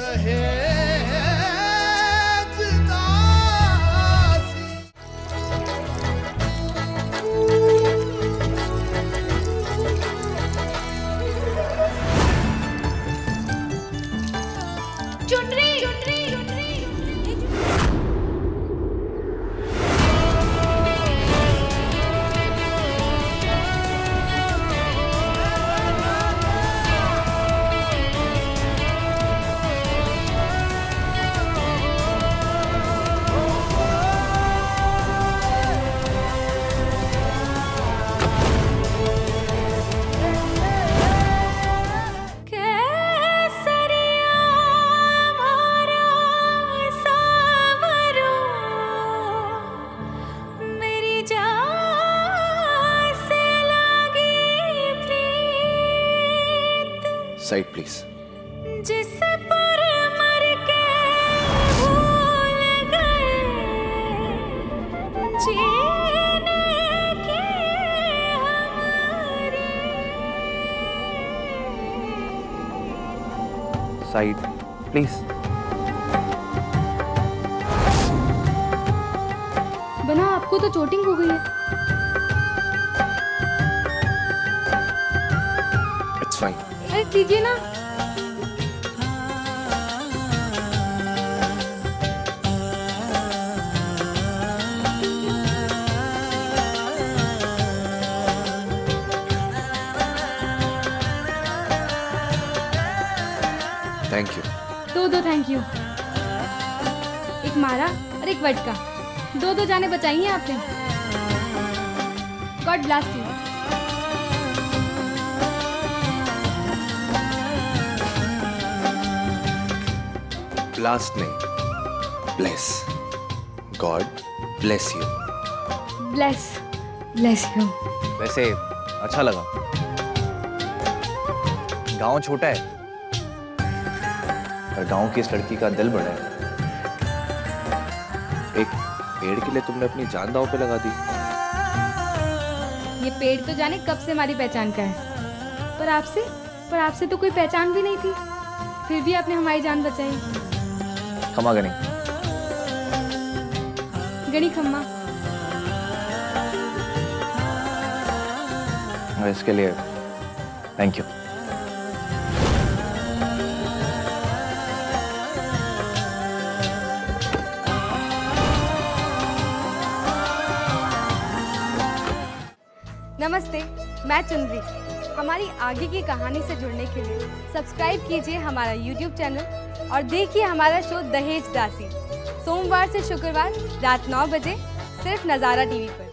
दहेज side please जिस पर मर के भूल गए जीने की हमारी। साइड प्लीज़ बना आपको तो चोटिंग हो गई है। कीजिए ना। थैंक यू दो दो थैंक यू एक मारा और एक वटका। दो दो जाने बचाई हैं आपने। गॉड ब्लास्ट यू ब्लास्ट नहीं bless God bless you bless bless you वैसे अच्छा लगा। गाँव छोटा है पर गाँव की इस लड़की का दिल बड़ा है। एक पेड़ के लिए तुमने अपनी जान दाव पे लगा दी। ये पेड़ तो जाने कब से हमारी पहचान का है। पर आपसे पर आपसे तो कोई पहचान भी नहीं थी। फिर भी आपने हमारी जान बचाई। खमा गनी गणी खम्मा। इसके लिए थैंक यू नमस्ते मैं चुनरी। हमारी आगे की कहानी से जुड़ने के लिए सब्सक्राइब कीजिए हमारा यूट्यूब चैनल और देखिए हमारा शो दहेज दासी। सोमवार से शुक्रवार रात नौ बजे सिर्फ़ नज़ारा टीवी पर।